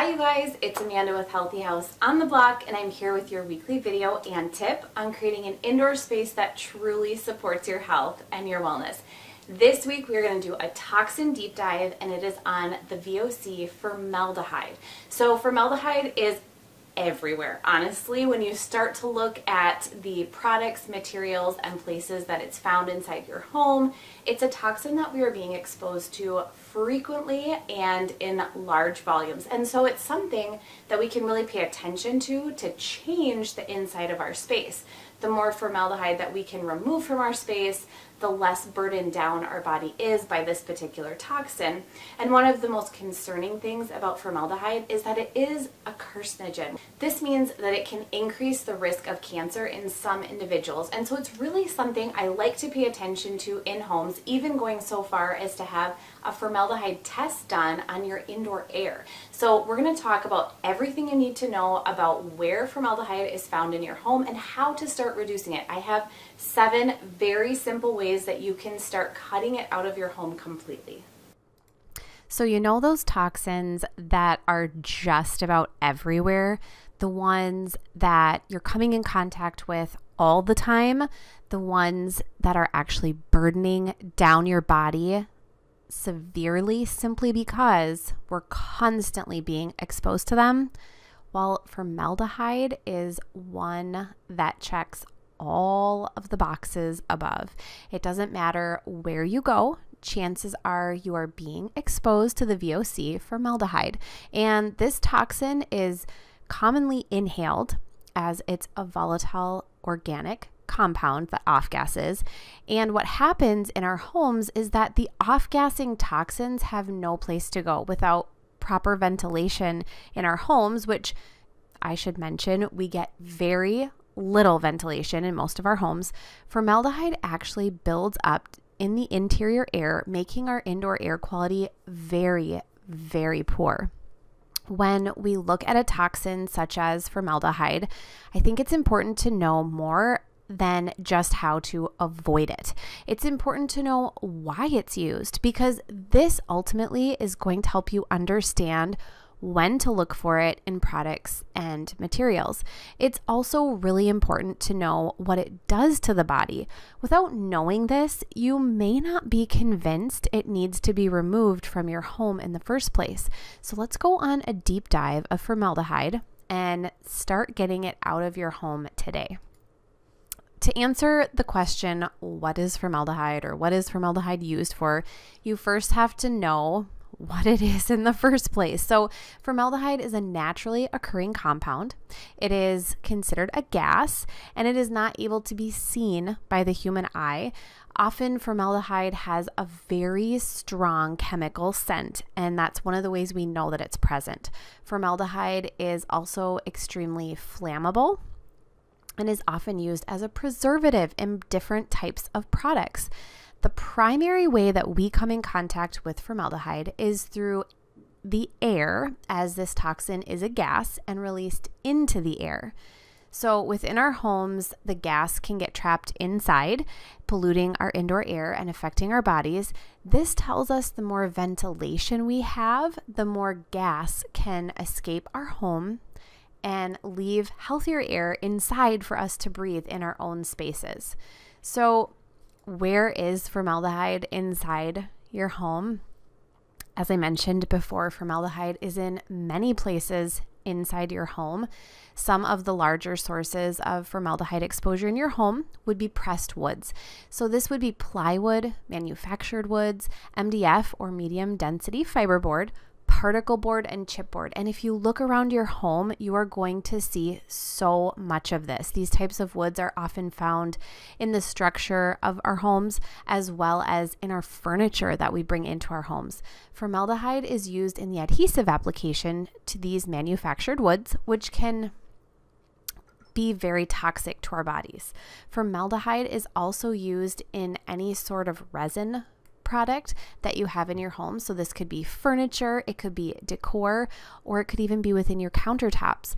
Hi you guys, it's Amanda with Healthy House on the block and I'm here with your weekly video and tip on creating an indoor space that truly supports your health and your wellness. This week we're going to do a toxin deep dive and it is on the VOC formaldehyde. So formaldehyde is everywhere. Honestly, when you start to look at the products, materials, and places that it's found inside your home, it's a toxin that we are being exposed to frequently and in large volumes. And so it's something that we can really pay attention to to change the inside of our space. The more formaldehyde that we can remove from our space, the less burdened down our body is by this particular toxin. And one of the most concerning things about formaldehyde is that it is a carcinogen. This means that it can increase the risk of cancer in some individuals. And so it's really something I like to pay attention to in homes, even going so far as to have a formaldehyde test done on your indoor air. So we're going to talk about everything you need to know about where formaldehyde is found in your home and how to start reducing it. I have seven very simple ways that you can start cutting it out of your home completely. So, you know, those toxins that are just about everywhere, the ones that you're coming in contact with all the time, the ones that are actually burdening down your body severely simply because we're constantly being exposed to them. While formaldehyde is one that checks all of the boxes above. It doesn't matter where you go, chances are you are being exposed to the VOC formaldehyde. And this toxin is commonly inhaled as it's a volatile organic compound that off gases. And what happens in our homes is that the off gassing toxins have no place to go without proper ventilation in our homes, which I should mention, we get very little ventilation in most of our homes. Formaldehyde actually builds up in the interior air, making our indoor air quality very, very poor when we look at a toxin such as formaldehyde, I think it's important to know more than just how to avoid it. It's important to know why it's used because this ultimately is going to help you understand when to look for it in products and materials. It's also really important to know what it does to the body. Without knowing this, you may not be convinced it needs to be removed from your home in the first place. So let's go on a deep dive of formaldehyde and start getting it out of your home today to answer the question, what is formaldehyde or what is formaldehyde used for, you first have to know what it is in the first place. So, formaldehyde is a naturally occurring compound. It is considered a gas and it is not able to be seen by the human eye. Often, formaldehyde has a very strong chemical scent, and that's one of the ways we know that it's present. Formaldehyde is also extremely flammable and is often used as a preservative in different types of products. The primary way that we come in contact with formaldehyde is through the air, as this toxin is a gas and released into the air. So, within our homes, the gas can get trapped inside, polluting our indoor air and affecting our bodies. This tells us the more ventilation we have, the more gas can escape our home and leave healthier air inside for us to breathe in our own spaces. So, where is formaldehyde inside your home? As I mentioned before, formaldehyde is in many places inside your home. Some of the larger sources of formaldehyde exposure in your home would be pressed woods. So, this would be plywood, manufactured woods, MDF, or medium density fiberboard, particle board and chipboard. And if you look around your home, you are going to see so much of this. These types of woods are often found in the structure of our homes as well as in our furniture that we bring into our homes. Formaldehyde is used in the adhesive application to these manufactured woods, which can be very toxic to our bodies. Formaldehyde is also used in any sort of resin product that you have in your home. So, this could be furniture, it could be decor, or it could even be within your countertops.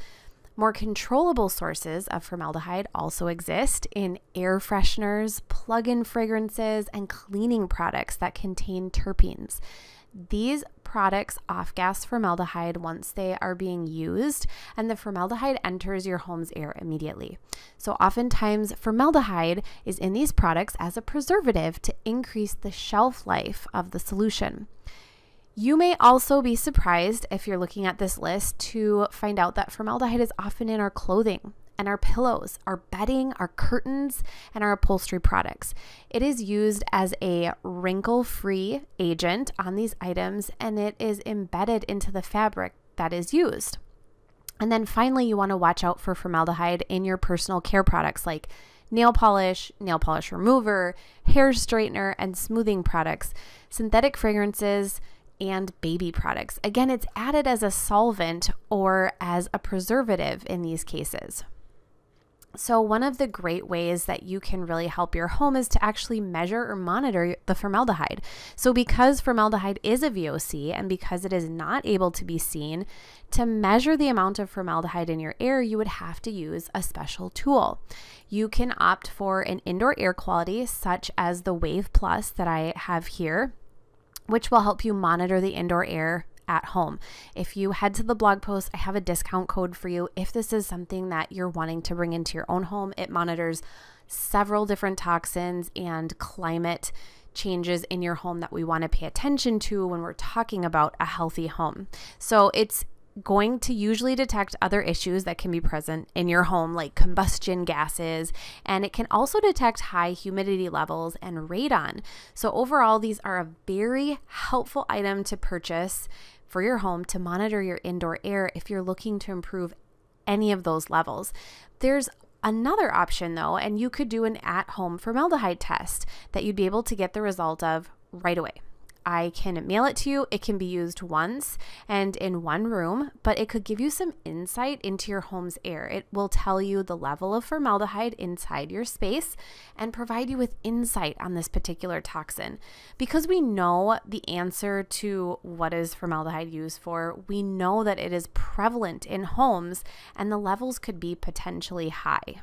More controllable sources of formaldehyde also exist in air fresheners, plug in fragrances, and cleaning products that contain terpenes. These products off gas formaldehyde once they are being used, and the formaldehyde enters your home's air immediately. So, oftentimes, formaldehyde is in these products as a preservative to increase the shelf life of the solution. You may also be surprised if you're looking at this list to find out that formaldehyde is often in our clothing and our pillows, our bedding, our curtains, and our upholstery products. It is used as a wrinkle free agent on these items and it is embedded into the fabric that is used. And then finally, you want to watch out for formaldehyde in your personal care products like nail polish, nail polish remover, hair straightener, and smoothing products, synthetic fragrances, and baby products. Again, it's added as a solvent or as a preservative in these cases. So, one of the great ways that you can really help your home is to actually measure or monitor the formaldehyde. So, because formaldehyde is a VOC and because it is not able to be seen, to measure the amount of formaldehyde in your air, you would have to use a special tool. You can opt for an indoor air quality, such as the Wave Plus that I have here which will help you monitor the indoor air at home. If you head to the blog post, I have a discount code for you. If this is something that you're wanting to bring into your own home, it monitors several different toxins and climate changes in your home that we want to pay attention to when we're talking about a healthy home. So it's going to usually detect other issues that can be present in your home, like combustion gases, and it can also detect high humidity levels and radon. So, overall, these are a very helpful item to purchase for your home to monitor your indoor air if you're looking to improve any of those levels. There's another option though, and you could do an at home formaldehyde test that you'd be able to get the result of right away. I can mail it to you. It can be used once and in one room, but it could give you some insight into your home's air. It will tell you the level of formaldehyde inside your space and provide you with insight on this particular toxin. Because we know the answer to what is formaldehyde used for, we know that it is prevalent in homes and the levels could be potentially high.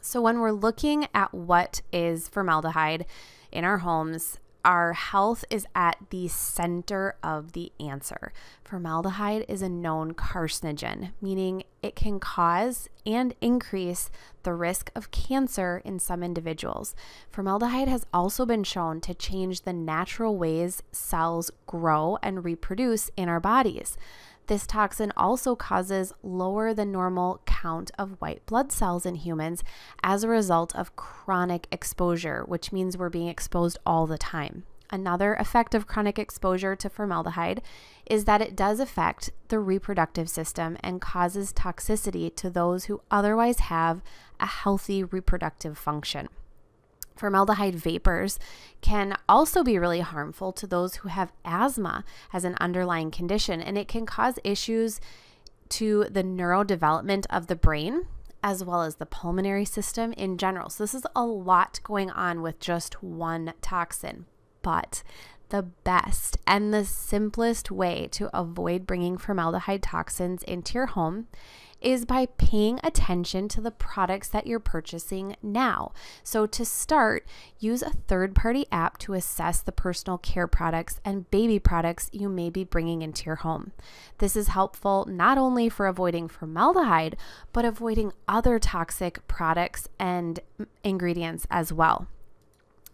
So, when we're looking at what is formaldehyde in our homes, our health is at the center of the answer. Formaldehyde is a known carcinogen, meaning it can cause and increase the risk of cancer in some individuals. Formaldehyde has also been shown to change the natural ways cells grow and reproduce in our bodies. This toxin also causes lower than normal count of white blood cells in humans as a result of chronic exposure, which means we're being exposed all the time. Another effect of chronic exposure to formaldehyde is that it does affect the reproductive system and causes toxicity to those who otherwise have a healthy reproductive function. Formaldehyde vapors can also be really harmful to those who have asthma as an underlying condition, and it can cause issues to the neurodevelopment of the brain as well as the pulmonary system in general. So, this is a lot going on with just one toxin. But the best and the simplest way to avoid bringing formaldehyde toxins into your home is by paying attention to the products that you're purchasing now. So, to start, use a third party app to assess the personal care products and baby products you may be bringing into your home. This is helpful not only for avoiding formaldehyde, but avoiding other toxic products and ingredients as well.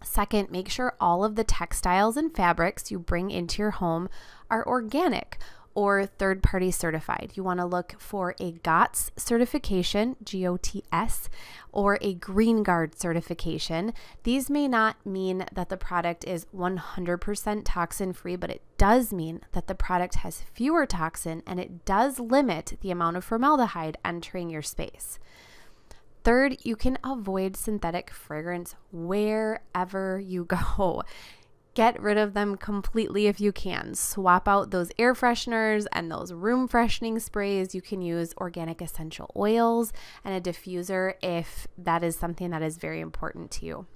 Second, make sure all of the textiles and fabrics you bring into your home are organic or third party certified. You want to look for a GOTS certification, G O T S, or a Green Guard certification. These may not mean that the product is 100% toxin free, but it does mean that the product has fewer toxin and it does limit the amount of formaldehyde entering your space. Third, you can avoid synthetic fragrance wherever you go. Get rid of them completely if you can. Swap out those air fresheners and those room freshening sprays. You can use organic essential oils and a diffuser if that is something that is very important to you.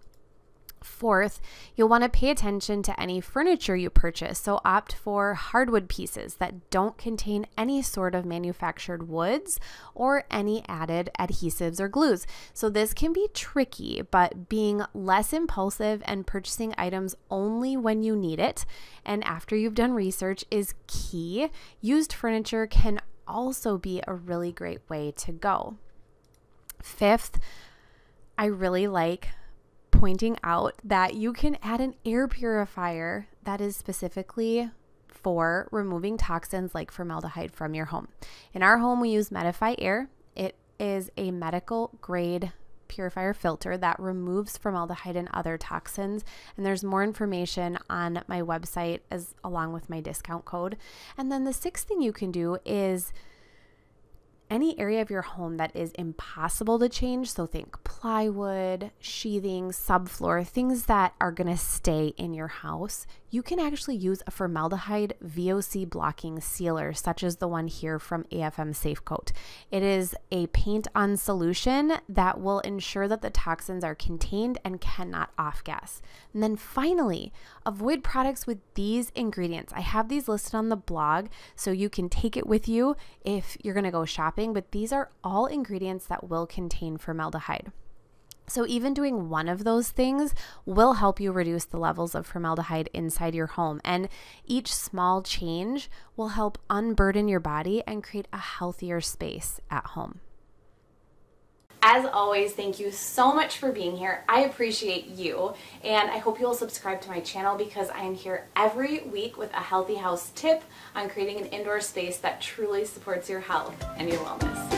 Fourth, you'll want to pay attention to any furniture you purchase, so opt for hardwood pieces that don't contain any sort of manufactured woods or any added adhesives or glues. So, this can be tricky, but being less impulsive and purchasing items only when you need it and after you've done research is key. Used furniture can also be a really great way to go. Fifth, I really like pointing out that you can add an air purifier that is specifically for removing toxins like formaldehyde from your home. In our home, we use Medify Air. It is a medical grade purifier filter that removes formaldehyde and other toxins and there's more information on my website as along with my discount code and then the sixth thing you can do is any area of your home that is impossible to change, so think plywood, sheathing, subfloor, things that are going to stay in your house, you can actually use a formaldehyde VOC blocking sealer, such as the one here from AFM Safecoat. It is a paint on solution that will ensure that the toxins are contained and cannot off gas. And then finally, avoid products with these ingredients. I have these listed on the blog so you can take it with you if you're going to go shopping, but these are all ingredients that will contain formaldehyde. So, even doing one of those things will help you reduce the levels of formaldehyde inside your home. And each small change will help unburden your body and create a healthier space at home. As always, thank you so much for being here. I appreciate you, and I hope you'll subscribe to my channel because I am here every week with a healthy house tip on creating an indoor space that truly supports your health and your wellness.